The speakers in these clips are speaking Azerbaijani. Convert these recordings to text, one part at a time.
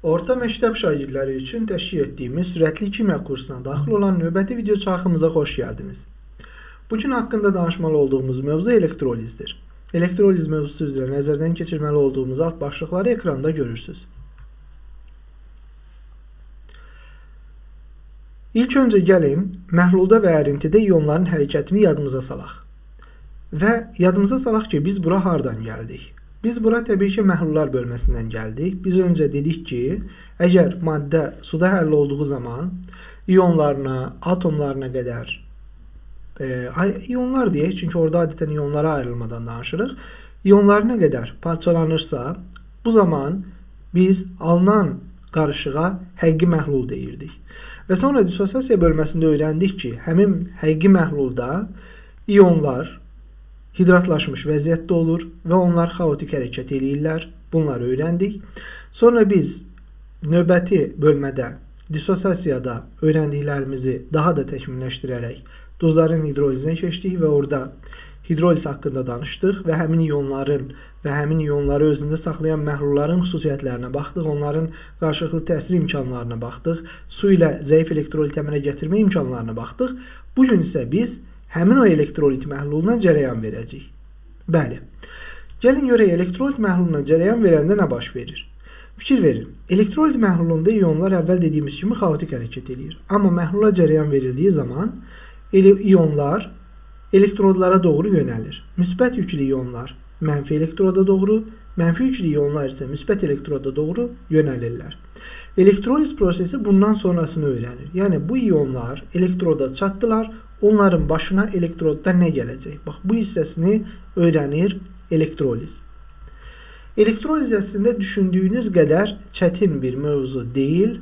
Orta məktəb şagirdləri üçün təşkil etdiyimiz sürətli kimya kursuna daxil olan növbəti video çarxımıza xoş gəldiniz. Bu gün haqqında danışmalı olduğumuz mövzu elektrolizdir. Elektroliz mövzusu üzrə nəzərdən keçirməli olduğumuz alt başlıqları ekranda görürsüz. İlk öncə gəlin məhlulda və ərintidə ionların hərəkətini yadımıza salaq. Və yadımıza salaq ki, biz bura hardan gəldik? Biz bura təbii ki, məhlullar bölməsindən gəldik. Biz öncə dedik ki, əgər maddə suda həll olduğu zaman ionlarına, atomlarına qədər e, ionlar deyək, çünki orada adətən ionlara ayrılmadan danışırıq. İonlarına qədər parçalanırsa, bu zaman biz alınan qarışığa həqiqi məhlul deyirdik. Və sonra dissosiasiya bölməsində öyrəndik ki, həmin həqiqi məhlulda ionlar hidratlaşmış vəziyyətdə olur və onlar xaotik hərəkət eləyirlər. Bunları öyrəndik. Sonra biz növbəti bölmədə dissosiasiyada öyrəndiklərimizi daha da təkmilləşdirərək duzların hidrolizinə keçdik və orada hidroliz haqqında danışdıq və həmin ionların və həmin ionları özündə saxlayan məhlulların xüsusiyyətlərinə baxdıq, onların qarşılıqlı təsir imkanlarına baxdıq, su ilə zəif elektrolit əmələ gətirmə imkanlarına baxdıq. Bu gün isə biz həmin o elektrolit məhluluna cərəyan verəcək. Bəli. Gəlin görək elektrolit məhluluna cərəyan verəndə nə baş verir? Fikir verin. Elektrolit məhlulunda ionlar əvvəl dediyimiz kimi xaotik hərəkət eləyir. Amma məhlula cərəyan verildiyi zaman ionlar elektrodlara doğru yönəlir. Müsbət yüklü ionlar mənfi elektroda doğru, mənfi yüklü ionlar isə müsbət elektroda doğru yönəlirlər. Elektroliz prosesi bundan sonrasını öyrənir. Yəni bu ionlar elektroda çatdılar, onların başına elektrodda nə gələcək? Bax bu hissəsini öyrənir elektroliz. Elektroliz əslində düşündüyünüz qədər çətin bir mövzu deyil.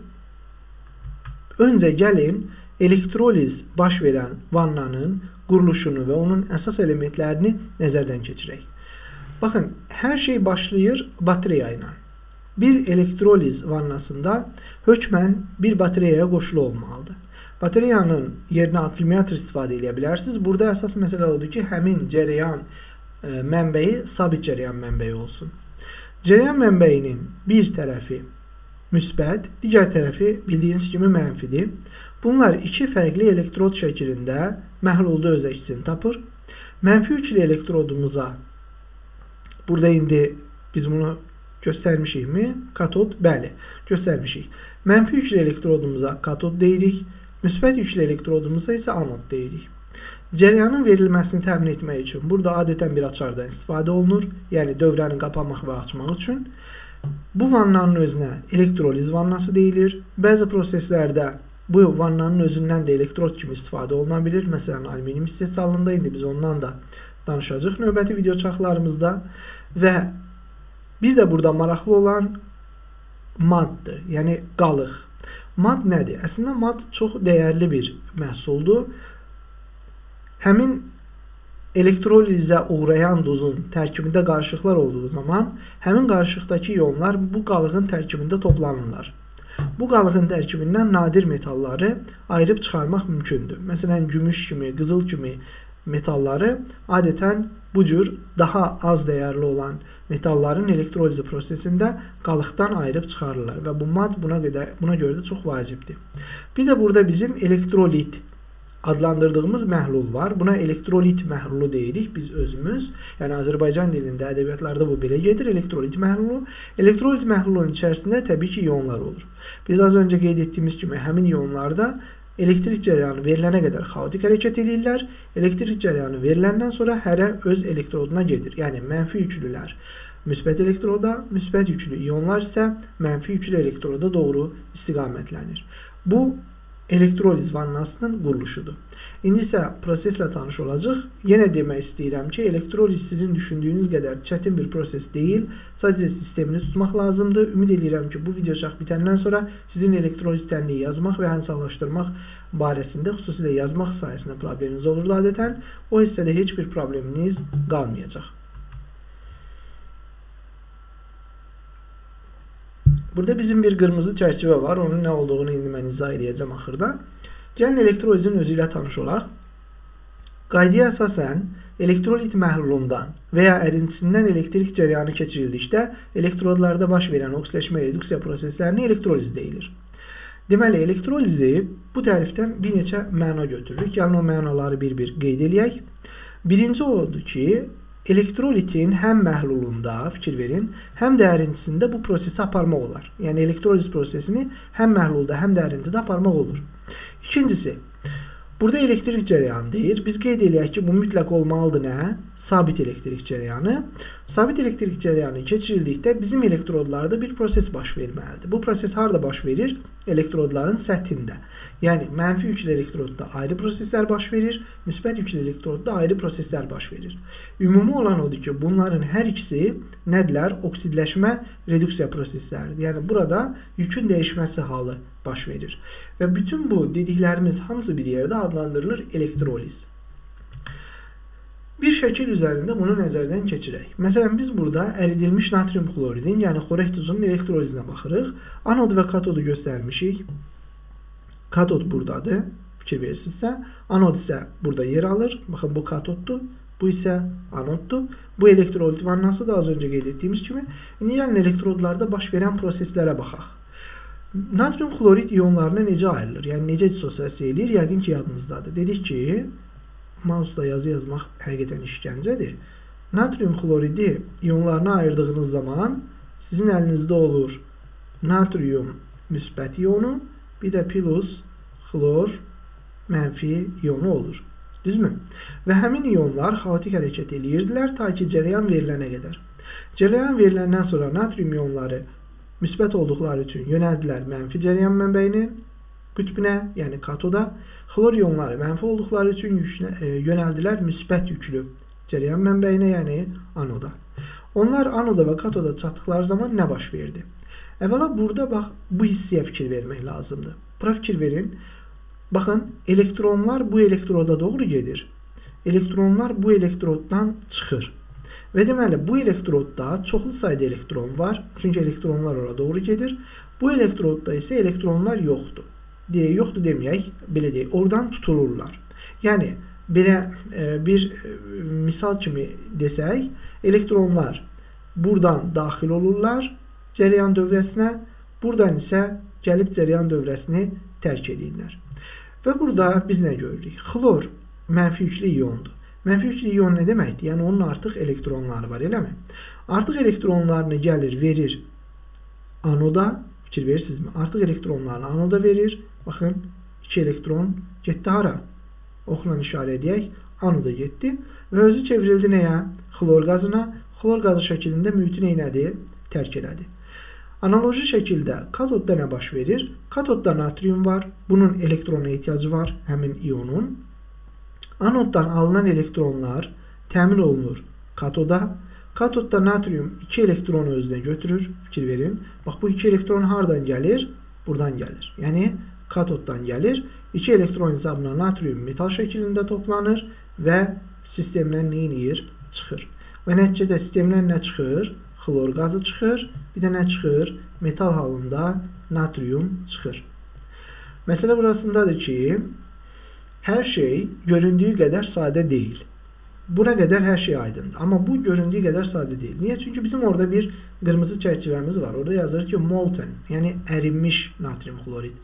Öncə gəlin elektroliz baş verən vannanın quruluşunu və onun əsas elementlərini nəzərdən keçirək. Baxın, hər şey başlayır batareya ilə. Bir elektroliz vannasında hökmən bir batareyaya qoşulu olmalıdır. Batareyanın yerinə akkumulyator istifadə edə bilərsiniz. Burada əsas məsələ odur ki, həmin cərəyan e, mənbəyi sabit cərəyan mənbəyi olsun. Cərəyan mənbəyinin bir tərəfi müsbət, digər tərəfi bildiyiniz kimi mənfidir. Bunlar iki fərqli elektrod şəklində məhlulda öz əksini tapır. Mənfi yüklü elektrodumuza burada indi biz bunu göstərmişikmi? Katod, bəli, göstərmişik. Mənfi yüklü elektrodumuza katod deyirik. Müsbət yüklü elektrodumuza isə anod deyirik. Cərəyanın verilməsini təmin etmək üçün burada adətən bir açardan istifadə olunur, yəni dövrəni qapamaq və açmaq üçün. Bu vannanın özünə elektroliz vannası deyilir. Bəzi proseslərdə bu vannanın özündən də elektrod kimi istifadə oluna bilir. Məsələn, alüminium istehsalında indi biz ondan da danışacağıq növbəti video çaxlarımızda və bir də burada maraqlı olan maddır, yəni qalıq. Mad nədir? Əslində mad çox dəyərli bir məhsuldur. Həmin elektrolizə uğrayan duzun tərkibində qarışıqlar olduğu zaman həmin qarışıqdakı ionlar bu qalığın tərkibində toplanırlar. Bu qalığın tərkibindən nadir metalları ayırıb çıxarmaq mümkündür. Məsələn, gümüş kimi, qızıl kimi metalları adətən bu cür daha az dəyərli olan metalların elektrolizi prosesində qalıqdan ayırıb çıxarırlar və bu mad buna qədər buna görə də çox vacibdir. Bir də burada bizim elektrolit adlandırdığımız məhlul var. Buna elektrolit məhlulu deyirik biz özümüz. Yəni Azərbaycan dilində, ədəbiyyatlarda bu belə gedir, elektrolit məhlulu. Elektrolit məhlulunun içərisində təbii ki, ionlar olur. Biz az öncə qeyd etdiyimiz kimi həmin ionlarda elektrik cərəyanı verilənə qədər xaotik hərəkət edirlər. Elektrik cərəyanı veriləndən sonra hərə öz elektroduna gedir. Yəni mənfi yüklülər müsbət elektroda, müsbət yüklü ionlar isə mənfi yüklü elektroda doğru istiqamətlənir. Bu elektroliz vannasının quruluşudur. İndi isə proseslə tanış olacaq. Yenə demək istəyirəm ki, elektroliz sizin düşündüyünüz qədər çətin bir proses deyil. Sadəcə sistemini tutmaq lazımdır. Ümid edirəm ki, bu video çax bitəndən sonra sizin elektroliz tənliyi yazmaq və həmsallaşdırmaq barəsində xüsusilə yazmaq sayəsində probleminiz olurdu adətən. O hissədə heç bir probleminiz qalmayacaq. Burada bizim bir qırmızı çərçivə var. Onun nə olduğunu indi mən izah edəcəm axırda. Gəlin elektrolizin özü ilə tanış olaq. Qaydaya əsasən elektrolit məhlulundan və ya ərintisindən elektrik cərəyanı keçirildikdə elektrodlarda baş verən oksidaşma reduksiya proseslərinə elektroliz deyilir. Deməli, elektrolizi bu tərifdən bir neçə məna götürürük. Yəni o mənaları bir-bir qeyd eləyək. Birinci odur ki, elektrolitin həm məhlulunda, fikir verin, həm də ərintisində bu prosesi aparmaq olar. Yəni elektroliz prosesini həm məhlulda, həm də ərintidə aparmaq olur. İkincisi, Burada elektrik cərəyanı deyir. Biz qeyd eləyək ki, bu mütləq olmalıdır nə? Sabit elektrik cərəyanı. Sabit elektrik cərəyanı keçirildikdə bizim elektrodlarda bir proses baş verməlidir. Bu proses harda baş verir? Elektrodların səthində. Yəni mənfi yüklü elektrodda ayrı proseslər baş verir, müsbət yüklü elektrodda ayrı proseslər baş verir. Ümumi olan odur ki, bunların hər ikisi nədirlər? Oksidləşmə, reduksiya prosesləridir. Yəni burada yükün dəyişməsi halı baş verir. Və bütün bu dediklərimiz hamısı bir yerdə adlandırılır elektroliz. Bir şəkil üzərində bunu nəzərdən keçirək. Məsələn, biz burada əridilmiş natrium xloridin, yəni xorək duzunun elektrolizinə baxırıq. Anod və katodu göstərmişik. Katod burdadır. Fikir verirsinizsə, anod isə burada yer alır. Baxın, bu katoddur. Bu isə anoddur. Bu elektrolit vannasıdır, az öncə qeyd etdiyimiz kimi. İndi gəlin elektrodlarda baş verən proseslərə baxaq. Natrium xlorid ionlarına necə ayrılır? Yəni necə dissosiasiya eləyir? Yəqin ki, yadınızdadır. Dedik ki, mouse-la yazı yazmaq həqiqətən işgəncədir. Natrium xloridi ionlarına ayırdığınız zaman sizin əlinizdə olur natrium müsbət ionu, bir də plus xlor mənfi ionu olur. Düzmü? Və həmin ionlar xaotik hərəkət eləyirdilər ta ki, cərəyan verilənə qədər. Cərəyan veriləndən sonra natrium ionları müsbət olduqları üçün yönəldilər mənfi cərəyan mənbəyinin qütbünə, yəni katoda. Xlor ionları mənfi olduqları üçün yüklə, e, yönəldilər müsbət yüklü cərəyan mənbəyinə, yəni anoda. Onlar anoda və katoda çatdıqları zaman nə baş verdi? Əvvəla burada bax bu hissəyə fikir vermək lazımdır. Bura fikir verin. Baxın, elektronlar bu elektroda doğru gedir. Elektronlar bu elektroddan çıxır. Və deməli bu elektrodda çoxlu sayda elektron var. Çünki elektronlar ora doğru gedir. Bu elektrodda isə elektronlar yoxdur. Deyə yoxdur deməyək, belə deyək, oradan tutulurlar. Yəni belə e, bir e, misal kimi desək, elektronlar burdan daxil olurlar cərəyan dövrəsinə, burdan isə gəlib cərəyan dövrəsini tərk edirlər. Və burada biz nə görürük? Xlor mənfi yüklü iondur. Mənfi yüklü ion nə deməkdir? Yəni onun artıq elektronları var, eləmi? Artıq elektronlarını gəlir, verir anoda. Fikir verirsinizmi? Artıq elektronlarını anoda verir. Baxın, 2 elektron getdi hara? Oxla işarə edək. Anoda getdi və özü çevrildi nəyə? Xlor qazına. Xlor qazı şəklində mühiti nədi? Tərk elədi. Analoji şəkildə katodda nə baş verir? Katodda natrium var. Bunun elektrona ehtiyacı var, həmin ionun. Anoddan alınan elektronlar təmin olunur katoda. Katodda natrium 2 elektronu özünə götürür. Fikir verin. Bax bu 2 elektron hardan gəlir? Buradan gəlir. Yəni katoddan gəlir. 2 elektron hesabına natrium metal şəklində toplanır və sistemdən nə edir? Çıxır. Və nəticədə sistemdən nə çıxır? Xlor qazı çıxır. Bir də nə çıxır? Metal halında natrium çıxır. Məsələ burasındadır ki, Hər şey göründüyü qədər sadə deyil. Buna qədər hər şey aydındır. Amma bu göründüyü qədər sadə deyil. Niyə? Çünki bizim orada bir qırmızı çərçivəmiz var. Orada yazır ki, molten, yəni ərinmiş natrium xlorid.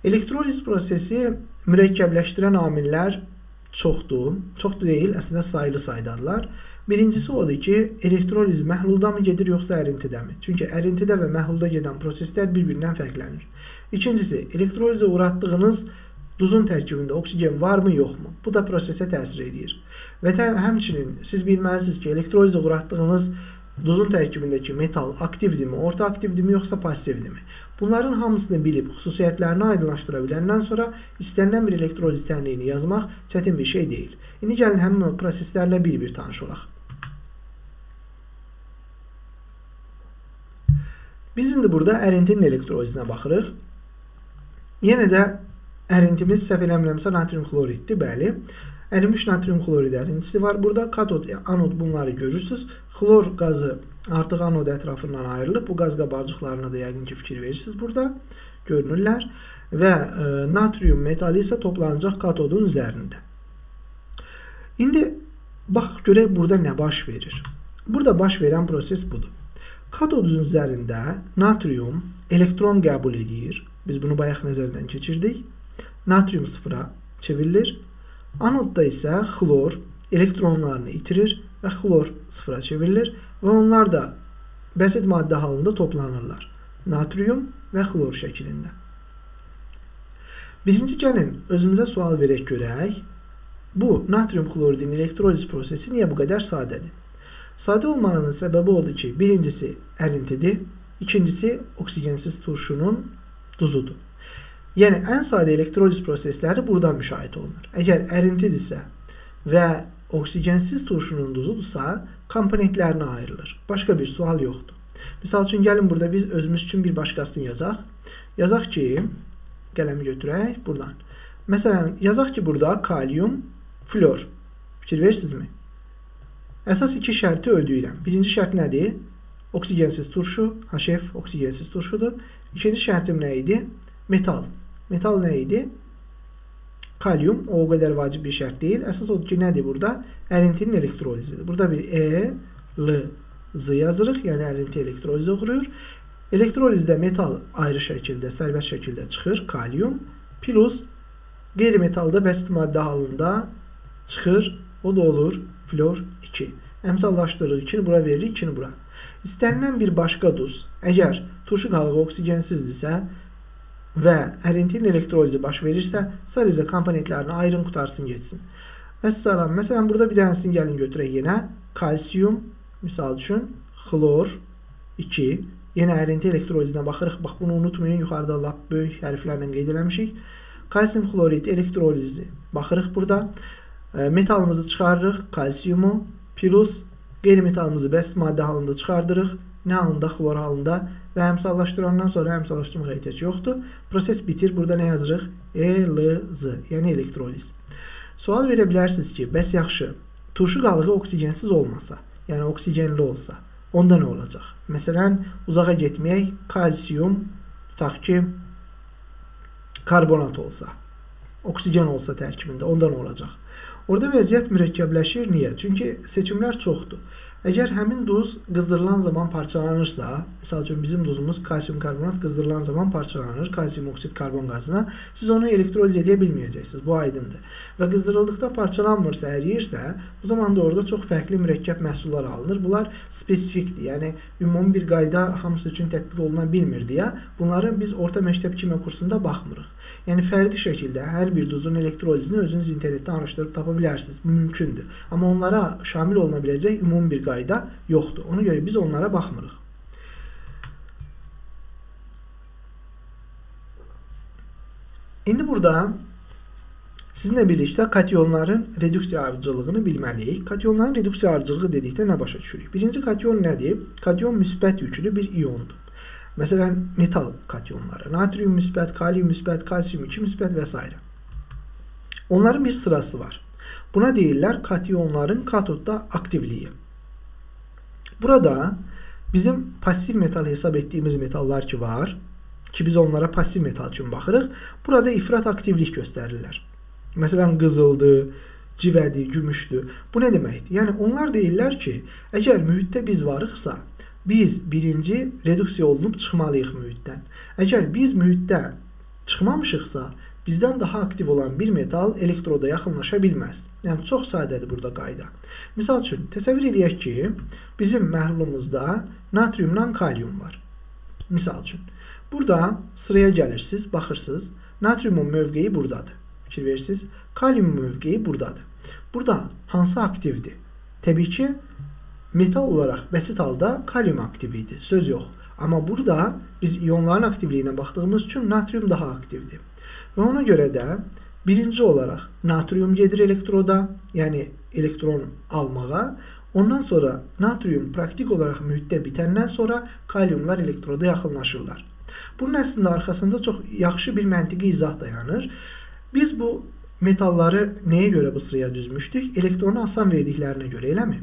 Elektroliz prosesi mürəkkəbləşdirən amillər çoxdur. Çoxdur deyil, əslində sayılı saydadılar. Birincisi odur ki, elektroliz məhlulda mı gedir yoxsa ərintidəmi? Çünki ərintidə və məhlulda gedən proseslər bir-birindən fərqlənir. İkincisi, elektrolizə uğratdığınız duzun tərkibində oksigen varmı, yoxmu? Bu da prosesə təsir edir. Və həmçinin siz bilməlisiniz ki, elektrolizə uğratdığınız duzun tərkibindəki metal aktivdirmi, orta aktivdirmi, yoxsa passivdirmi? Bunların hamısını bilib, xüsusiyyətlərini aydınlaşdıra biləndən sonra istənilən bir elektroliz tənliyini yazmaq çətin bir şey deyil. İndi gəlin həmin proseslərlə bir-bir tanış olaq. Biz indi burada ərintinin elektrolizinə baxırıq. Yenə də Ərintimiz səhv eləmirəmsə natrium xloriddir, bəli. Ərimiş natrium xlorid ərintisi var. Burada katod, anod bunları görürsüz. Xlor qazı artıq anod ətrafından ayrılıb. Bu qaz qabarcıqlarına da yəqin ki fikir verirsiniz burada. Görünürlər və e, natrium metali isə toplanacaq katodun üzərində. İndi Baxaq görək burada nə baş verir. Burada baş verən proses budur. Katodun üzərində natrium elektron qəbul edir. Biz bunu bayaq nəzərdən keçirdik. Natrium sıfıra çevrilir. Anodda isə xlor elektronlarını itirir və xlor sıfıra çevrilir və onlar da bəsit maddə halında toplanırlar. Natrium və xlor şəklində. Birinci gəlin özümüzə sual verək görək. Bu natrium xloridin elektroliz prosesi niyə bu qədər sadədir? Sadə olmağının səbəbi odur ki, birincisi ərintidir, ikincisi oksigensiz turşunun duzudur. Yəni ən sadə elektroliz prosesləri buradan müşahidə olunur. Əgər ərintidirsə və oksigensiz turşunun duzudursa, komponentlərinə ayrılır. Başqa bir sual yoxdur. Misal üçün gəlin burada biz özümüz üçün bir başqasını yazaq. Yazaq ki, qələmi götürək buradan. Məsələn, yazaq ki, burada kalium, flor. Fikir verirsinizmi? Əsas iki şərti ödəyirəm. Birinci şərt nədir? Oksigensiz turşu, HF oksigensiz turşudur. İkinci şərtim nə idi? Metal. Metal nə idi? Kalium o, qədər vacib bir şərt deyil. Əsas odur ki, nədir burada? Ərintinin elektrolizidir. Burada bir E, L, Z yazırıq. Yəni ərinti elektrolizi uğrayır. Elektrolizdə metal ayrı şəkildə, sərbəst şəkildə çıxır. Kalium plus qeyri-metalda bəsit maddə halında çıxır. O da olur flor 2. Əmsallaşdırırıq 2-ni bura veririk, 2-ni bura. İstənilən bir başqa duz, əgər turşu qalığı oksigensizdirsə, və ərintin elektrolizi baş verirsə, sadəcə komponentlərini ayırın, qutarsın, getsin. Vəssalam. Məsələn, burada bir dənəsini gəlin götürək yenə. Kalsium, misal üçün, xlor 2. Yenə ərinti elektrolizinə baxırıq. Bax, bunu unutmayın. Yuxarıda lap böyük hərflərlə qeyd eləmişik. Kalsium xlorid elektrolizi. Baxırıq burada. E, metalımızı çıxarırıq. Kalsiumu plus qeyri-metalımızı bəsit maddə halında çıxardırıq. Nə halında? Xlor halında və əmsallaşdırandan sonra əmsallaşdırmağa ehtiyac yoxdur. Proses bitir. Burada nə yazırıq? ELZ, yəni elektroliz. Sual verə bilərsiniz ki, bəs yaxşı, turşu qalığı oksigensiz olmasa, yəni oksigenli olsa, onda nə olacaq? Məsələn, uzağa getməyək, kalsium, tutaq ki, karbonat olsa, oksigen olsa tərkibində, onda nə olacaq? Orada vəziyyət mürəkkəbləşir. Niyə? Çünki seçimlər çoxdur. Əgər həmin duz qızdırılan zaman parçalanırsa, məsəl üçün bizim duzumuz kalsium karbonat qızdırılan zaman parçalanır, kalsium oksid karbon qazına, siz onu elektroliz edə bilməyəcəksiniz. Bu aydındır. Və qızdırıldıqda parçalanmırsa, əriyirsə, bu zaman da orada çox fərqli mürəkkəb məhsullar alınır. Bunlar spesifikdir. Yəni ümumi bir qayda hamısı üçün tətbiq oluna bilmir deyə bunları biz orta məktəb kimya kursunda baxmırıq. Yəni fərdi şəkildə hər bir duzun elektrolizini özünüz internetdən araşdırıb tapa bilərsiniz. Bu mümkündür. Amma onlara şamil oluna biləcək ümumi bir qayda yoxdur. Ona görə biz onlara baxmırıq. İndi burada sizinlə birlikdə kationların reduksiya arıcılığını bilməliyik. Kationların reduksiya arıcılığı dedikdə nə başa düşürük? Birinci kation nədir? Kation müsbət yüklü bir iondur. Məsələn, metal kationları, natrium müsbət, kalium müsbət, kalsium 2 müsbət və s. Onların bir sırası var. Buna deyirlər kationların katodda aktivliyi. Burada bizim pasif metal hesab etdiyimiz metallar ki var, ki biz onlara pasif metal üçün baxırıq, burada ifrat aktivlik göstərirlər. Məsələn, qızıldır, civədir, gümüşdür. Bu nə deməkdir? Yəni onlar deyirlər ki, əgər mühitdə biz varıqsa, biz birinci reduksiya olunub çıxmalıyıq mühitdən. Əgər biz mühitdə çıxmamışıqsa, bizdən daha aktiv olan bir metal elektroda yaxınlaşa bilməz. Yəni çox sadədir burada qayda. Məsəl üçün təsəvvür edək ki, bizim məhlulumuzda natriumla kalium var. Misal üçün, burada sıraya gəlirsiniz, baxırsınız, natriumun mövqeyi buradadır. Fikir verirsiniz, kaliumun mövqeyi buradadır. Burada hansı aktivdir? Təbii ki, metal olaraq bəsit halda kalium aktiv idi, söz yox. Amma burada biz ionların aktivliyinə baxdığımız üçün natrium daha aktivdir. Və ona görə də birinci olaraq natrium gedir elektroda, yəni elektron almağa. Ondan sonra natrium praktik olaraq mühitdə bitəndən sonra kaliumlar elektroda yaxınlaşırlar. Bunun əslində arxasında çox yaxşı bir məntiqi izah dayanır. Biz bu metalları nəyə görə bu sıraya düzmüşdük? Elektronu asan verdiklərinə görə, eləmi?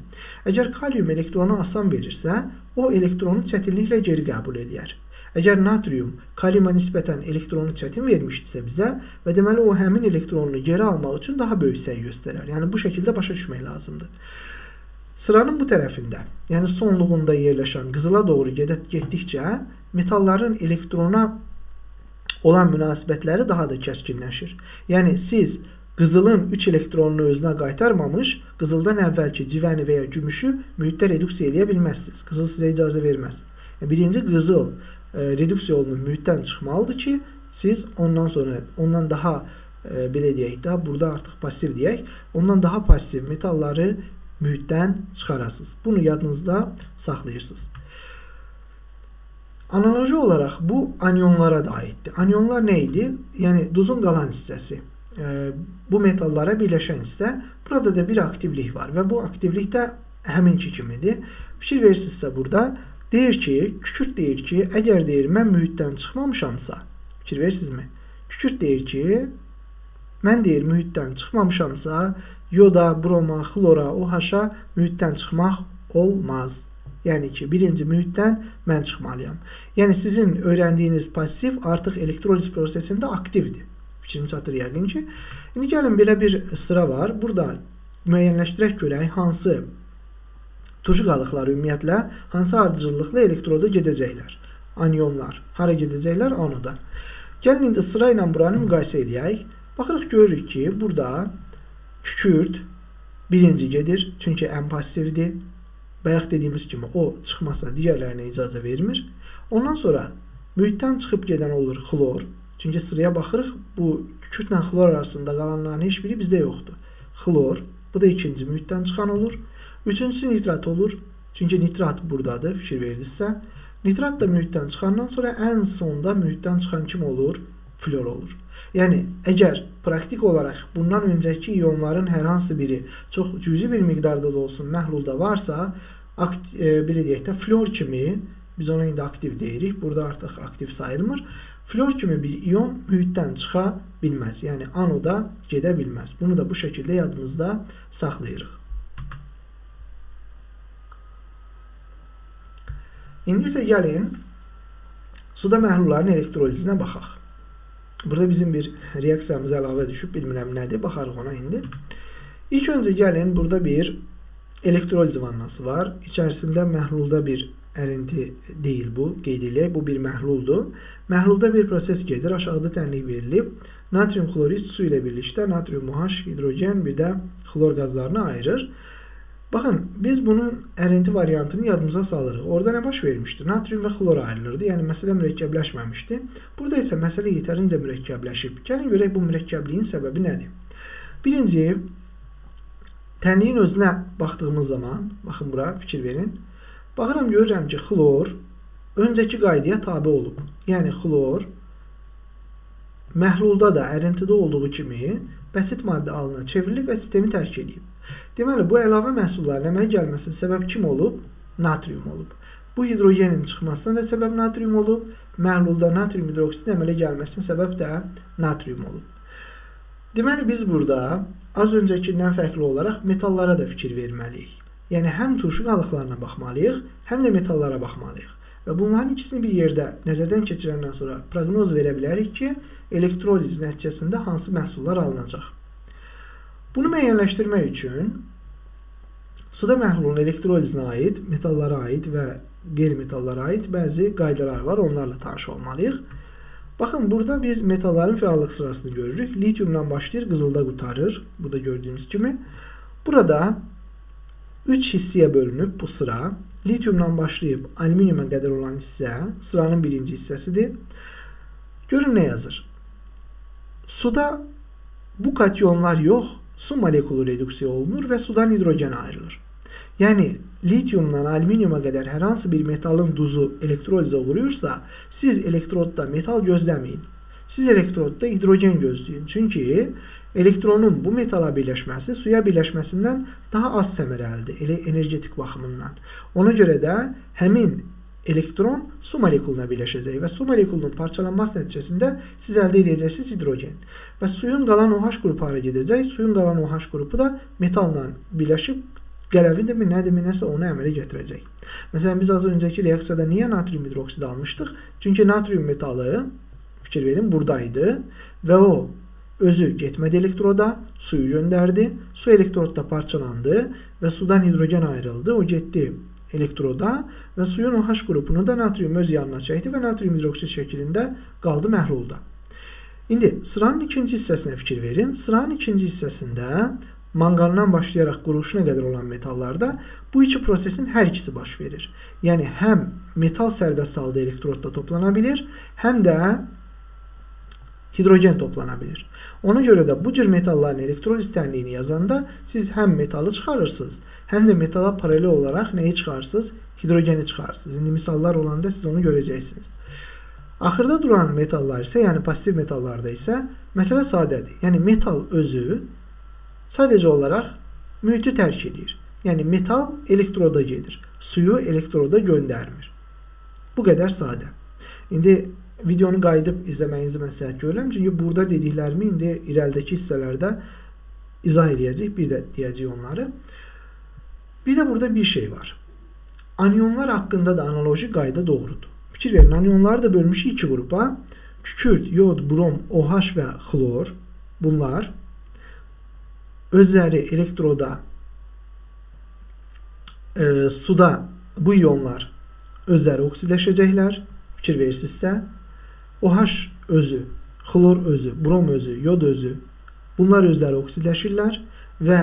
Əgər kalium elektronu asan verirsə, o elektronu çətinliklə geri qəbul eləyər. Əgər natrium kaliuma nisbətən elektronu çətin vermişdisə bizə və deməli o həmin elektronunu geri almaq üçün daha böyük səy göstərər. Yəni bu şəkildə başa düşmək lazımdır. Sıranın bu tərəfində, yəni sonluğunda yerləşən qızıla doğru getdikcə metalların elektrona olan münasibətləri daha da kəskinləşir. Yəni siz qızılın 3 elektronunu özünə qaytarmamış, qızıldan əvvəlki civəni və ya gümüşü mühitdə reduksiya edə bilməzsiniz. Qızıl sizə icazə verməz. Yəni, birinci qızıl e, reduksiya olunub mühitdən çıxmalıdır ki, siz ondan sonra ondan daha e, belə deyək də, burada artıq passiv deyək, ondan daha passiv metalları mühitdən çıxarasınız. Bunu yadınızda saxlayırsınız. Analoji olaraq bu anyonlara da aiddir. Anyonlar nə idi? Yəni duzun qalan hissəsi. E, bu metallara birləşən hissə. Burada da bir aktivlik var və bu aktivlik də həminki kimidir. Fikir verirsinizsə burada deyir ki, kükürt deyir ki, əgər deyir mən mühitdən çıxmamışamsa, fikir verirsinizmi? Kükürt deyir ki, mən deyir mühitdən çıxmamışamsa, yoda, broma, xlora, OH-a mühitdən çıxmaq olmaz. Yəni ki, birinci mühitdən mən çıxmalıyam. Yəni sizin öyrəndiyiniz pasiv artıq elektroliz prosesində aktivdir. Fikrimi çatır yəqin ki. İndi gəlin belə bir sıra var. Burada müəyyənləşdirək görək hansı turşu qalıqları ümumiyyətlə hansı ardıcıllıqla elektroda gedəcəklər. Anyonlar hara gedəcəklər? Anoda. Gəlin indi sıra ilə buranı müqayisə edək. Baxırıq görürük ki, burada kükürt birinci gedir, çünki ən passivdir. Bayaq dediyimiz kimi o çıxmasa digərlərinə icazə vermir. Ondan sonra mühitdən çıxıb gedən olur xlor. Çünki sıraya baxırıq, bu kükürtlə xlor arasında qalanların heç biri bizdə yoxdur. Xlor, bu da ikinci mühitdən çıxan olur. Üçüncüsü nitrat olur. Çünki nitrat buradadır, fikir verdinizsə. Nitrat da mühitdən çıxandan sonra ən sonda mühitdən çıxan kim olur? Flor olur. Yəni əgər praktik olaraq bundan öncəki iyonların hər hansı biri çox cüzi bir miqdarda da olsun məhlulda varsa, akt e, belə deyək də flor kimi biz ona indi aktiv deyirik. Burada artıq aktiv sayılmır. Flor kimi bir iyon mühitdən çıxa bilməz. Yəni anoda gedə bilməz. Bunu da bu şəkildə yadımızda saxlayırıq. İndi isə gəlin suda məhlulların elektrolizinə baxaq. Burada bizim bir reaksiyamız əlavə düşüb, bilmirəm nədir, baxarıq ona indi. İlk öncə gəlin, burada bir elektroliz vannası var. İçərisində məhlulda bir ərinti deyil bu, qeyd edilək. Bu bir məhluldur. Məhlulda bir proses gedir, aşağıda tənlik verilib. Natrium xlorid su ilə birlikdə natrium OH, hidrogen, bir də xlor qazlarını ayırır. Baxın, biz bunun ərinti variantını yadımıza salırıq. Orada nə baş vermişdi? Natrium və xlor ayrılırdı. Yəni məsələ mürəkkəbləşməmişdi. Burada isə məsələ yetərincə mürəkkəbləşib. Gəlin görək bu mürəkkəbliyin səbəbi nədir? Birinci, tənliyin özünə baxdığımız zaman, baxın bura fikir verin. Baxıram görürəm ki, xlor öncəki qaydaya tabe olub. Yəni xlor məhlulda da ərintidə olduğu kimi bəsit maddə halına çevrilib və sistemi tərk edib. Deməli, bu əlavə məhsulların əmələ gəlməsinə səbəb kim olub? Natrium olub. Bu hidrogenin çıxmasına da səbəb natrium olub. Məhlulda natrium hidroksidin əmələ gəlməsinə səbəb də natrium olub. Deməli, biz burada az öncəkindən fərqli olaraq metallara da fikir verməliyik. Yəni, həm turşu qalıqlarına baxmalıyıq, həm də metallara baxmalıyıq. Və bunların ikisini bir yerdə nəzərdən keçirəndən sonra proqnoz verə bilərik ki, elektroliz nəticəsində hansı məhsullar alınacaq. Bunu müəyyənləşdirmək üçün suda məhlulun elektrolizinə aid, metallara aid və qeyri-metallara aid bəzi qaydalar var. Onlarla tanış olmalıyıq. Baxın, burada biz metalların fəallıq sırasını görürük. Litiumdan başlayır, qızılda qutarır. Burada gördüyünüz kimi. Burada 3 hissəyə bölünüb bu sıra. Litiumdan başlayıb alüminiuma qədər olan hissə sıranın birinci hissəsidir. Görün nə yazır. Suda bu katyonlar yox, su molekulu reduksiya olunur və sudan hidrogen ayrılır. Yəni litiumdan alüminiuma qədər hər hansı bir metalın duzu elektrolizə uğrayırsa, siz elektrodda metal gözləməyin. Siz elektrodda hidrogen gözləyin. Çünki elektronun bu metala birləşməsi suya birləşməsindən daha az səmərəlidir, elə energetik baxımından. Ona görə də həmin elektron su molekuluna birləşəcək və su molekulunun parçalanması nəticəsində siz əldə edəcəksiniz hidrogen. Və suyun qalan OH qrupu hara gedəcək? Suyun qalan OH qrupu da metalla birləşib Qələvidirmi, nədirmi, nəsə onu əmələ gətirəcək. Məsələn, biz az öncəki reaksiyada niyə natrium hidroksid almışdıq? Çünki natrium metalı fikir verin burada idi və o özü getmədi elektroda, suyu göndərdi. Su elektrodda parçalandı və sudan hidrogen ayrıldı. O getdi elektroda və suyun OH qrupunu da natrium öz yanına çəkdi və natrium hidroksid şəklində qaldı məhlulda. İndi sıranın ikinci hissəsinə fikir verin. Sıranın ikinci hissəsində manqandan başlayaraq quruluşuna qədər olan metallarda bu iki prosesin hər ikisi baş verir. Yəni həm metal sərbəst halda elektrodda toplana bilir, həm də hidrogen toplana bilir. Ona görə də bu cür metalların elektroliz tənliyini yazanda siz həm metalı çıxarırsınız, həm də metala paralel olaraq nəyi çıxarırsınız? Hidrogeni çıxarırsınız. İndi misallar olanda siz onu görəcəksiniz. Axırda duran metallar isə, yəni pozitiv metallarda isə məsələ sadədir. Yəni metal özü sadəcə olaraq mühiti tərk edir. Yəni metal elektroda gedir. Suyu elektroda göndərmir. Bu qədər sadə. İndi videonu qayıdıb izləməyinizi məsləhət görürəm. Çünki burada dediklərimi indi irəlidəki hissələrdə izah eləyəcək, bir də deyəcək onları. Bir də burada bir şey var. Anionlar haqqında da analoji qayda doğrudur. Fikir verin, anionları da bölmüşük iki qrupa. Kükürt, yod, brom, OH və xlor. Bunlar özləri elektroda e, suda bu iyonlar özləri oksidləşəcəklər. Fikir verirsinizsə, OH özü, xlor özü, brom özü, yod özü bunlar özləri oksidləşirlər və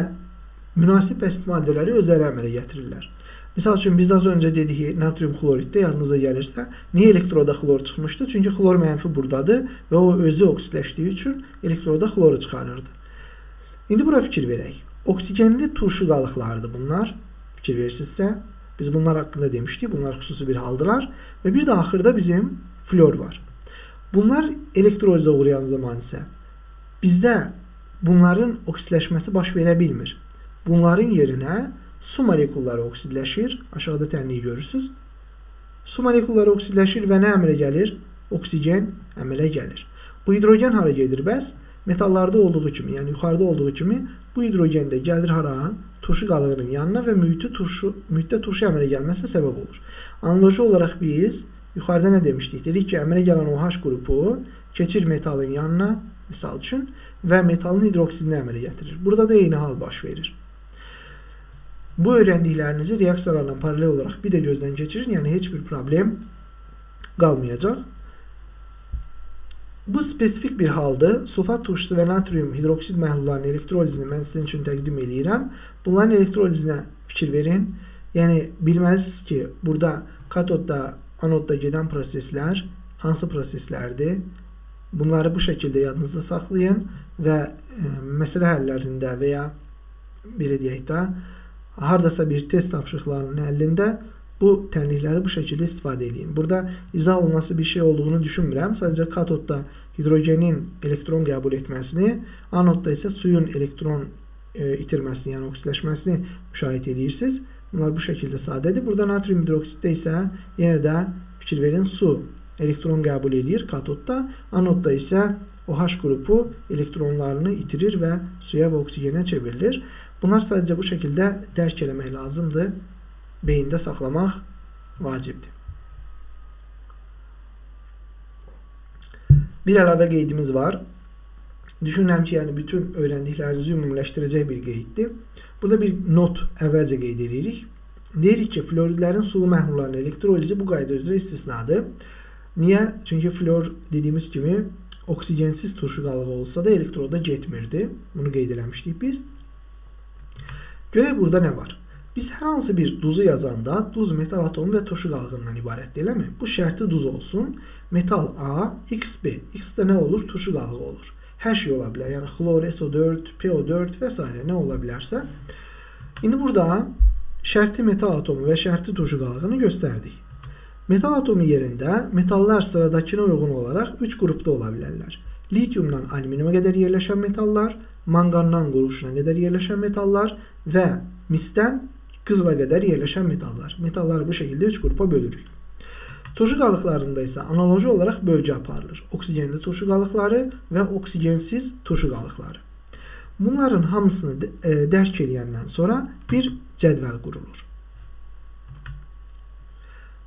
münasib əsid maddələri özləri əmələ gətirirlər. Misal üçün biz az öncə dedik ki, natrium xloriddə yadınıza gəlirsə, niyə elektroda xlor çıxmışdı? Çünki xlor mənfi burdadır və o özü oksidləşdiyi üçün elektroda xloru çıxarırdı. İndi bura fikir verək. Oksigenli turşu qalıqlarıdır bunlar. Fikir verirsinizsə, biz bunlar haqqında demişdik. Bunlar xüsusi bir haldılar və bir də axırda bizim flor var. Bunlar elektrolizə uğrayan zaman isə bizdə bunların oksidləşməsi baş verə bilmir. Bunların yerinə su molekulları oksidləşir. Aşağıda tənliyi görürsüz. Su molekulları oksidləşir və nə əmələ gəlir? Oksigen əmələ gəlir. Bu hidrogen hara gedir bəs? Metallarda olduğu kimi, yəni yuxarıda olduğu kimi bu hidrogen də gəlir hara? Turşu qalığının yanına və mühiti turşu, mühitdə turşu əmələ gəlməsinə səbəb olur. Analoji olaraq biz Yuxarıda nə demişdik? Dedik ki, əmələ gələn OH qrupu keçir metalın yanına, misal üçün, və metalın hidroksidini əmələ gətirir. Burada da eyni hal baş verir. Bu öyrəndiklərinizi reaksiyalarla paralel olaraq bir də gözdən keçirin, yəni heç bir problem qalmayacaq. Bu spesifik bir haldır. Sulfat turşusu və natrium hidroksid məhlullarının elektrolizini mən sizin üçün təqdim edirəm. Bunların elektrolizinə fikir verin. Yəni bilməlisiniz ki, burada katodda anodda gedən proseslər hansı proseslərdir? Bunları bu şəkildə yadınızda saxlayın və e, məsələ həllərində və ya belə deyək də hardasa bir test tapşırıqlarının həllində bu tənlikləri bu şəkildə istifadə edin. Burada izah olunası bir şey olduğunu düşünmürəm. Sadəcə katodda hidrogenin elektron qəbul etməsini, anodda isə suyun elektron e, itirməsini, yəni oksidləşməsini müşahidə edirsiniz. Bunlar bu şəkildə sadədir. Burada natrium hidroksiddə isə yenə də fikir verin su elektron qəbul edir katodda, anodda isə OH qrupu elektronlarını itirir və suya və oksigenə çevrilir. Bunlar sadəcə bu şəkildə dərk eləmək lazımdır. Beyində saxlamaq vacibdir. Bir əlavə qeydimiz var. Düşünürəm ki, yəni bütün öyrəndiklərinizi ümumiləşdirəcək bir qeyddir. Burada bir not əvvəlcə qeyd edirik. Deyirik ki, fluoridlərin sulu məhlullarının elektrolizi bu qayda üzrə istisnadır. Niyə? Çünki fluor dediyimiz kimi oksigensiz turşu qalığı olsa da elektroda getmirdi. Bunu qeyd eləmişdik biz. Görək burada nə var? Biz hər hansı bir duzu yazanda duz metal atomu və turşu qalığından ibarətdir, eləmi? Bu şərti duz olsun. Metal A, XB. X də nə olur? Turşu qalığı olur hər şey ola bilər. Yəni xlor, SO4, PO4 və s. nə ola bilərsə. İndi burada şərti metal atomu və şərti turşu qalığını göstərdik. Metal atomu yerində metallar sıradakına uyğun olaraq 3 qrupda ola bilərlər. Litiumdan alüminiumə qədər yerləşən metallar, manqandan quruluşuna qədər yerləşən metallar və misdən qızıla qədər yerləşən metallar. Metalları bu şəkildə 3 qrupa bölürük. Turşu qalıqlarında isə analoji olaraq bölgü aparılır. Oksigenli turşu qalıqları və oksigensiz turşu qalıqları. Bunların hamısını e, dərk edəndən sonra bir cədvəl qurulur.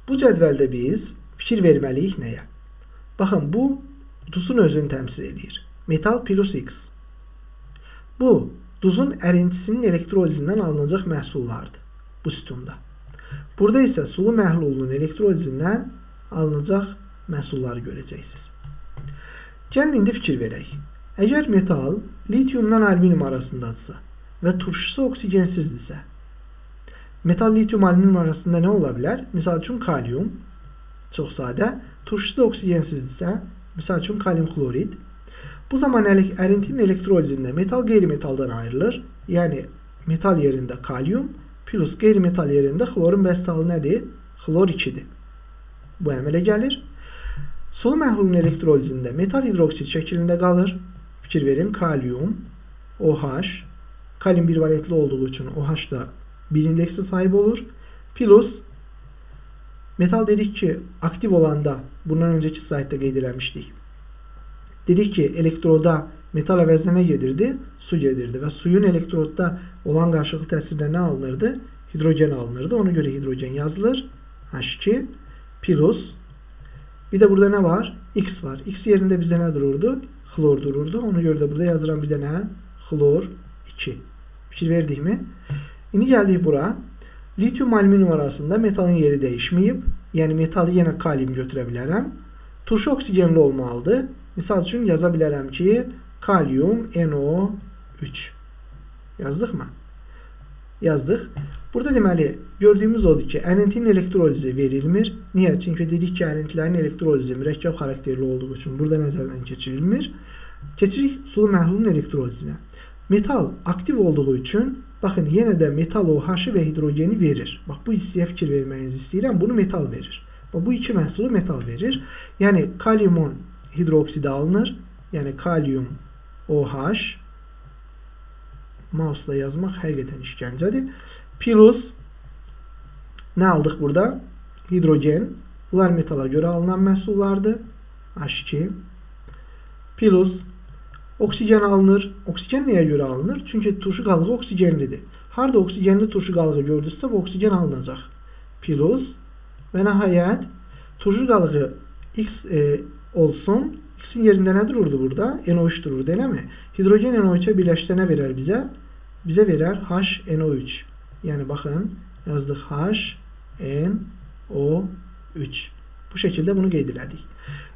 Bu cədvəldə biz fikir verməliyik nəyə? Baxın, bu duzun özünü təmsil edir. Metal plus X. Bu, duzun ərintisinin elektrolizindən alınacaq məhsullardır bu sütunda. Burada isə sulu məhlulun elektrolizindən alınacaq məhsulları görəcəksiniz. Gəlin indi fikir verək. Əgər metal litiumdan alüminium arasındadırsa və turşusu oksigensizdirsə, metal litium alüminium arasında nə ola bilər? Misal üçün kalium çox sadə, turşusu da oksigensizdirsə, misal üçün kalium xlorid. Bu zaman ərintinin elektrolizində metal qeyri-metaldan ayrılır. Yəni metal yerində kalium plus qeyri-metal yerində xlorun bəstalı nədir? Xlor 2-dir. Bu əmələ gəlir. Sulu məhlulun elektrolizində metal hidroksid şəklində qalır. Fikir verin, kalium, OH, kalium bir valentli olduğu üçün OH da bir indeksə sahib olur. Plus metal dedik ki, aktiv olanda bundan öncəki slaytda qeyd eləmişdik. Dedik ki, elektroda metal əvəzinə nə gedirdi? Su gedirdi və suyun elektrodda olan qarşılıqlı təsirlə nə alınırdı? Hidrogen alınırdı. Ona görə hidrogen yazılır. H2 plus bir də burada nə var? X var. X yerində bizdə nə dururdu? Xlor dururdu. Ona görə də burada yazıram bir dənə xlor 2. Fikir verdikmi? İndi gəldik bura. Litium alüminium arasında metalın yeri dəyişməyib. Yəni metalı yenə kalium götürə bilərəm. Turşu oksigenli olmalıdır. Misal üçün yaza bilərəm ki, kalium NO3. Yazdıqmı? Yazdıq. Burada deməli gördüyümüz odur ki, ərintinin elektrolizi verilmir. Niyə? Çünki dedik ki, ərintilərin elektrolizi mürəkkəb xarakterli olduğu üçün burada nəzərdən keçirilmir. Keçirik sulu məhlulun elektrolizinə. Metal aktiv olduğu üçün baxın yenə də metal OH və hidrogeni verir. Bax bu hissəyə fikir verməyinizi istəyirəm. Bunu metal verir. Bax bu iki məhsulu metal verir. Yəni kaliumun hidroksidi alınır. Yəni kalium OH mouse-la yazmaq həqiqətən işgəncədir. Plus nə aldıq burada? Hidrogen. Bunlar metala görə alınan məhsullardır. H2 plus oksigen alınır. Oksigen nəyə görə alınır? Çünki turşu qalığı oksigenlidir. Harda oksigenli turşu qalığı gördünüzsə, bu oksigen alınacaq. Plus və nəhayət turşu qalığı X e, olsun. X-in yerində nə dururdu burada? NO3 dururdu, eləmi? Hidrogen NO3-ə birləşsə nə verər bizə? Bizə verər HNO3. Yəni baxın, yazdıq H, N, O, 3. Bu şəkildə bunu qeyd elədik.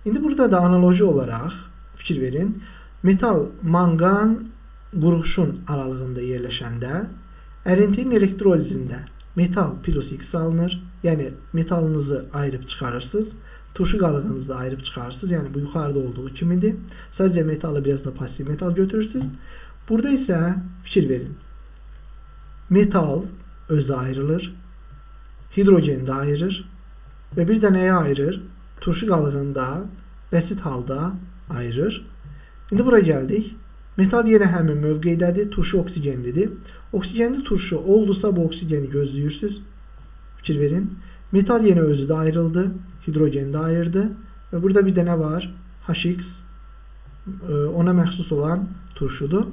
İndi burada da analoji olaraq fikir verin. Metal manqan qurğuşun aralığında yerləşəndə ərintinin elektrolizində metal plus X alınır. Yəni metalınızı ayırıb çıxarırsınız. Turşu qalığınızı da ayırıb çıxarırsınız. Yəni bu yuxarıda olduğu kimidir. Sadəcə metalı biraz da pasiv metal götürürsünüz. Burada isə fikir verin. Metal özü ayrılır. Hidrogen də ayırır. Və bir də nəyə ayırır? Turşu qalığında bəsit halda ayırır. İndi bura gəldik. Metal yenə həmin mövqeydədir. Turşu oksigenlidir. Oksigenli turşu oldusa bu oksigeni gözləyirsiniz. Fikir verin. Metal yenə özü də ayrıldı. Hidrogen də ayırdı. Və burada bir də nə var? HX e, ona məxsus olan turşudur.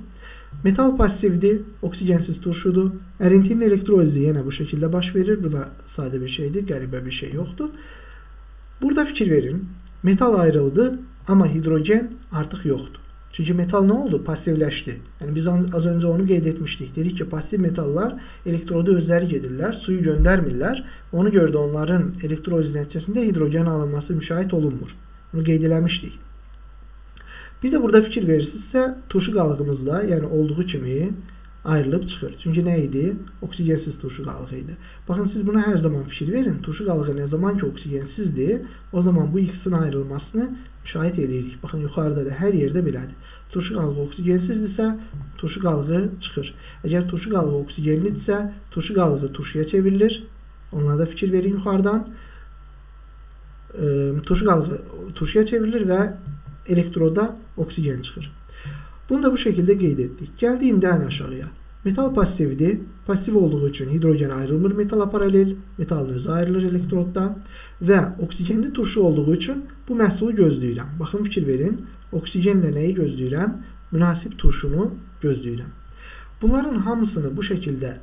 Metal passivdir, oksigensiz turşudur. Ərintinin elektrolizi yenə bu şəkildə baş verir. Bu da sadə bir şeydir, qəribə bir şey yoxdur. Burada fikir verin. Metal ayrıldı, amma hidrogen artıq yoxdur. Çünki metal nə oldu? Passivləşdi. Yəni biz az öncə onu qeyd etmişdik. Dedik ki, passiv metallar elektroda özləri gedirlər, suyu göndərmirlər. Ona görə də onların elektroliz nəticəsində hidrogen alınması müşahidə olunmur. Bunu qeyd eləmişdik. Bir də burada fikir verirsinizsə, turşu qalığımızda, yəni olduğu kimi ayrılıb çıxır. Çünki nə idi? Oksigensiz turşu qalığı idi. Baxın siz buna hər zaman fikir verin. Turşu qalığı nə zaman ki oksigensizdir, o zaman bu ikisinin ayrılmasını müşahidə edirik. Baxın yuxarıda da hər yerdə belədir. Turşu qalığı oksigensizdirsə, turşu qalığı çıxır. Əgər turşu qalığı oksigenlidirsə, turşu qalığı turşuya çevrilir. Onlara da fikir verin yuxarıdan. E, turşu qalığı turşuya çevrilir və elektroda oksigen çıxır. Bunu da bu şəkildə qeyd etdik. Gəldi indi ən aşağıya. Metal passivdir. Passiv olduğu üçün hidrogen ayrılmır metala paralel. Metalın özü ayrılır elektrodda. Və oksigenli turşu olduğu üçün bu məhsulu gözləyirəm. Baxın fikir verin. Oksigenlə nəyi gözləyirəm? münasib turşunu gözləyirəm. Bunların hamısını bu şəkildə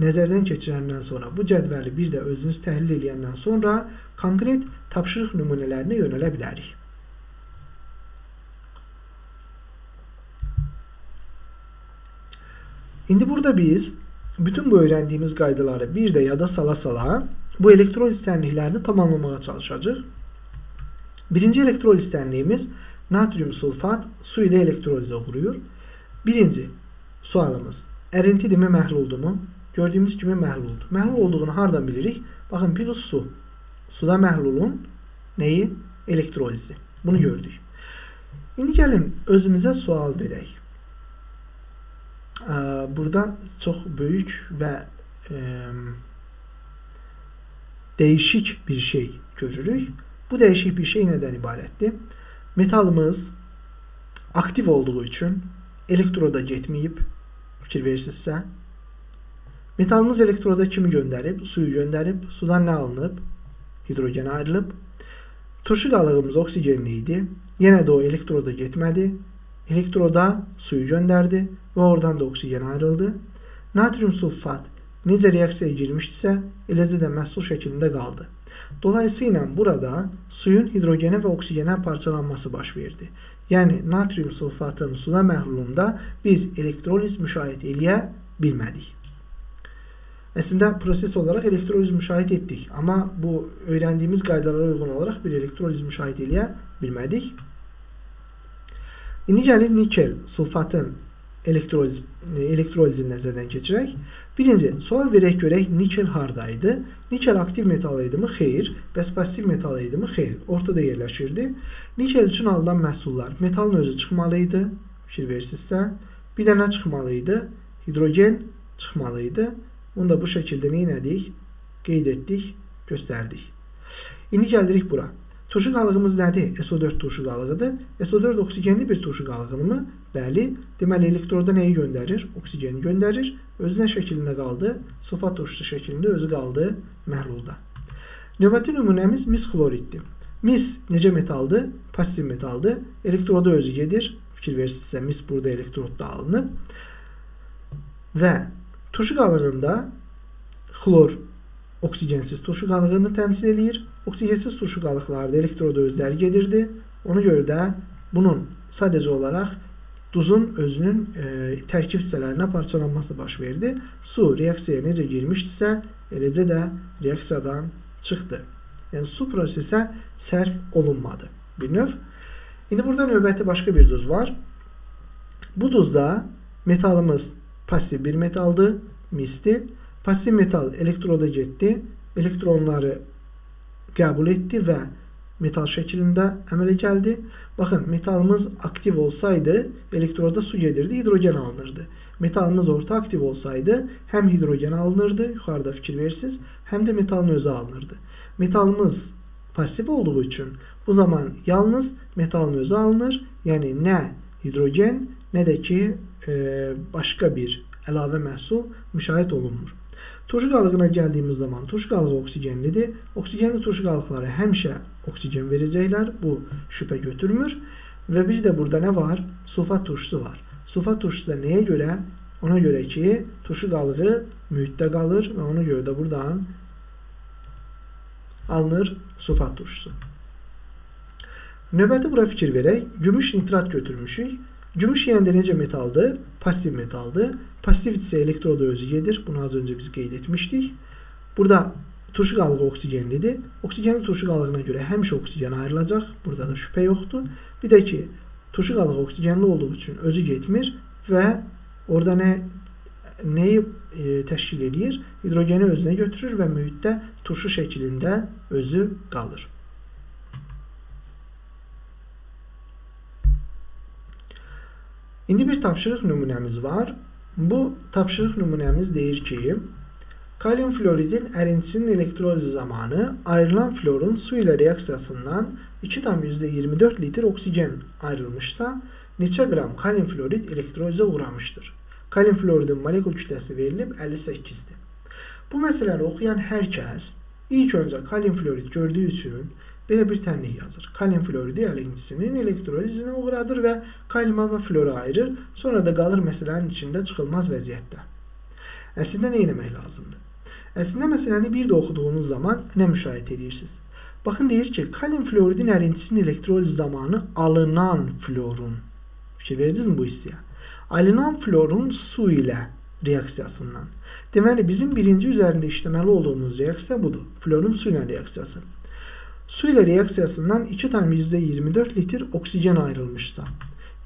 nəzərdən keçirəndən sonra, bu cədvəli bir də özünüz təhlil edəndən sonra konkret tapşırıq nümunələrinə yönələ bilərik. İndi burada biz bütün bu öyrəndiyimiz qaydaları bir də yada sala-sala bu elektroliz tənliklərini tamamlamağa çalışacağıq. Birinci elektroliz tənliyimiz natrium sulfat su ilə elektrolizə uğrayır. Birinci sualımız ərintidirmi, məhluldumu? Gördüyümüz kimi məhluldur. Məhlul olduğunu hardan bilirik? Baxın, plus su. Suda məhlulun nəyi? Elektrolizi. Bunu gördük. İndi gəlin özümüzə sual verək. Burada çox böyük və e, dəyişik bir şey görürük. Bu dəyişik bir şey nədən ibarətdir? Metalımız aktiv olduğu üçün elektroda getməyib, fikir verirsinizsə, metalımız elektroda kimi göndərib? Suyu göndərib. Sudan nə alınıb? Hidrogen ayrılıb. Turşu qalığımız oksigenli idi. Yenə də o elektroda getmədi. Elektroda suyu göndərdi və oradan da oksigen ayrıldı. Natrium sulfat necə reaksiyaya girmişdisə, eləcə də məhsul şəklində qaldı. Dolayısıyla burada suyun hidrogenə və oksigenə parçalanması baş verdi. Yəni natrium sulfatın suda məhlulunda biz elektroliz müşahidə eləyə bilmədik. Əslində proses olaraq elektroliz müşahidə etdik, amma bu öyrəndiyimiz qaydalara uyğun olaraq bir elektroliz müşahidə eləyə bilmədik. İndi gəlin nikel sulfatın elektroliz elektrolizini nəzərdən keçirək. Birinci, sual verək görək nikel hardaydı? Nikel aktiv metal idimi? Xeyr. Bəs pasiv metal idimi? Xeyr. Ortada yerləşirdi. Nikel üçün alınan məhsullar metalın özü çıxmalı idi. Fikir versinizsə, bir də nə çıxmalı idi? Hidrogen çıxmalı idi. Bunu da bu şəkildə nə etdik? Qeyd etdik, göstərdik. İndi gəlirik bura. Turşu qalığımız nədir? SO4 turşu qalığıdır. SO4 oksigenli bir turşu qalığını bəli, deməli elektroda nəyi göndərir? Oksigeni göndərir. Özü nə şəklində qaldı? Sulfat turşusu şəklində özü qaldı məhlulda. Növbəti nümunəmiz mis xloriddir. Mis necə metaldır? Pasiv metaldır. Elektroda özü gedir. Fikir versinizsə, mis burada elektrodda alınıb. Və turşu qalığında xlor oksigensiz turşu qalığını təmsil eləyir. Oksigensiz turşu qalıqlarda elektroda özləri gedirdi. Ona görə də bunun sadəcə olaraq duzun özünün e, tərkib hissələrinə parçalanması baş verdi. Su reaksiyaya necə girmişdisə, eləcə də reaksiyadan çıxdı. Yəni su prosesə sərf olunmadı. Bir növ. İndi burada növbəti başqa bir duz var. Bu duzda metalımız pasiv bir metaldır, misdir. Pasiv metal elektroda getdi, elektronları qəbul etdi və metal şəklində əmələ gəldi. Baxın, metalımız aktiv olsaydı, elektroda su gedirdi, hidrogen alınırdı. Metalımız orta aktiv olsaydı, həm hidrogen alınırdı, yuxarıda fikir verirsiniz, həm də metalın özü alınırdı. Metalımız pasiv olduğu üçün bu zaman yalnız metalın özü alınır. Yəni nə hidrogen, nə də ki e, başqa bir əlavə məhsul müşahidə olunmur. Turşu qalığına gəldiyimiz zaman turşu qalığı oksigenlidir. Oksigenli turşu qalıqları həmişə oksigen verəcəklər. Bu şübhə götürmür. Və bir də burada nə var? Sulfat turşusu var. Sulfat turşusu da nəyə görə? Ona görə ki, turşu qalığı mühitdə qalır və ona görə də buradan alınır sulfat turşusu. Növbəti bura fikir verək. Gümüş nitrat götürmüşük. Gümüş yəni də necə metaldır? Pasiv metaldır. Pasiv isə elektroda özü gedir. Bunu az öncə biz qeyd etmişdik. Burada turşu qalığı oksigenlidir. Oksigenli turşu qalığına görə həmişə oksigen ayrılacaq. Burada da şübhə yoxdur. Bir də ki, turşu qalığı oksigenli olduğu üçün özü getmir və orada nə nəyi e, təşkil edir? Hidrogeni özünə götürür və mühitdə turşu şəklində özü qalır. İndi bir tapşırıq nümunəmiz var. Bu tapşırıq nümunəmiz deyir ki, kalium floridin ərintisinin elektrolizi zamanı ayrılan florun su ilə reaksiyasından 2,24 litr oksigen ayrılmışsa, neçə qram kalium florid elektrolizə uğramışdır? Kalium floridin molekul kütləsi verilib 58-dir. Bu məsələni oxuyan hər kəs ilk öncə kalium florid gördüyü üçün belə bir tənlik yazır. Kalium floridi əlinçisinin elektrolizinə uğradır və kaliuma və flora ayırır. Sonra da qalır məsələnin içində çıxılmaz vəziyyətdə. Əslində nə etmək lazımdır? Əslində məsələni bir də oxuduğunuz zaman nə müşahidə edirsiniz? Baxın deyir ki, kalium floridin ərintisinin elektroliz zamanı alınan florun fikir verdinizmi bu hissəyə? Alınan florun su ilə reaksiyasından. Deməli bizim birinci üzərində işləməli olduğumuz reaksiya budur. Florun su ilə reaksiyası. Su ilə reaksiyasından 2,24 litr oksigen ayrılmışsa,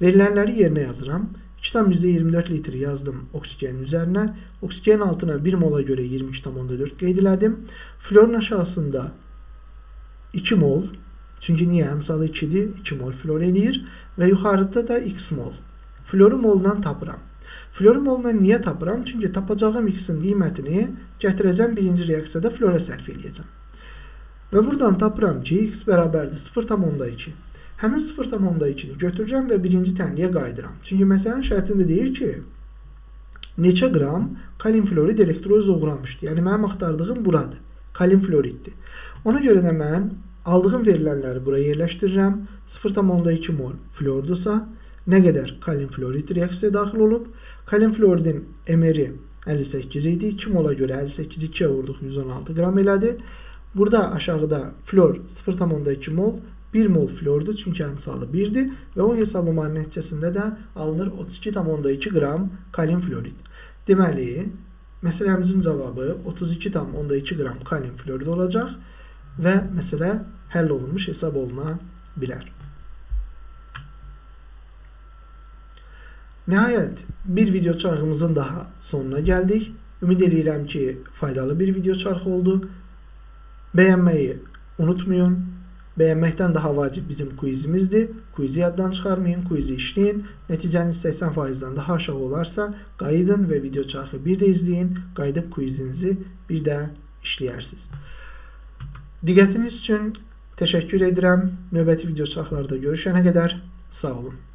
verilənləri yerinə yazıram. 2,24 litr yazdım oksigenin üzərinə. Oksigenin altına 1 mola görə 22,4 qeyd elədim. Florun aşağısında 2 mol, çünki niyə? Əmsalı 2-dir, 2 mol flor eləyir və yuxarıda da x mol. Floru moldan tapıram. Floru molla niyə tapıram? Çünki tapacağım x-in qiymətini gətirəcəm birinci reaksiyada flora sərf eləyəcəm. Və buradan tapıram ki, x bərabərdir 0,2. Həmin 0,2-ni götürürəm və birinci tənliyə qayıdıram. Çünki məsələnin şərtində deyir ki, neçə qram kalium florid elektroliz uğramışdı. Yəni mənim axtardığım buradır. Kalium floriddir. Ona görə də mən aldığım verilənləri bura yerləşdirirəm. 0,2 mol flordursa, nə qədər kalium florid reaksiyaya daxil olub? Kalium floridin emeri 58 idi. 2 mola görə 58 2-yə vurduq 116 qram elədi. Burada aşağıda flor 0,2 mol 1 mol flordur çünki əmsalı 1-dir və o hesablamanın nəticəsində də alınır 32,2 qram kalium florid. Deməli, məsələmizin cavabı 32,2 qram kalium florid olacaq və məsələ həll olunmuş hesab oluna bilər. Nəhayət, bir video çarxımızın daha sonuna gəldik. Ümid edirəm ki, faydalı bir video çarxı oldu. Bəyənməyi unutmayın. Bəyənməkdən daha vacib bizim quizimizdir. Quizi yaddan çıxarmayın, quizi işləyin. Nəticəniz 80%-dən daha aşağı olarsa, qayıdın və video çarxı bir də izləyin. Qayıdıb quizinizi bir də işləyərsiniz. Diqqətiniz üçün təşəkkür edirəm. Növbəti video çarxlarda görüşənə qədər sağ olun.